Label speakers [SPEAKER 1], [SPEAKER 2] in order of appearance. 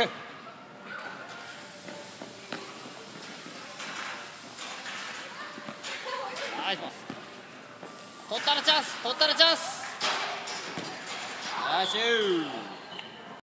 [SPEAKER 1] ナイスパ取ったらチャンス取ったらチャンスナイス